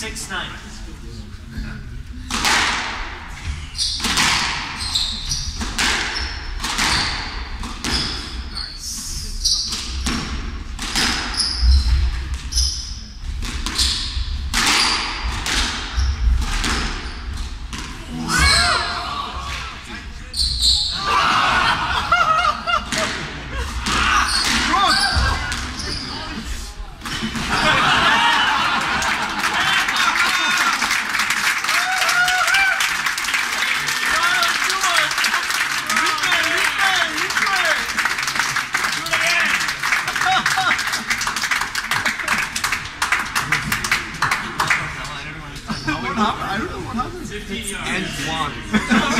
six nine. happened? I don't know what happened. 15 yards. And one.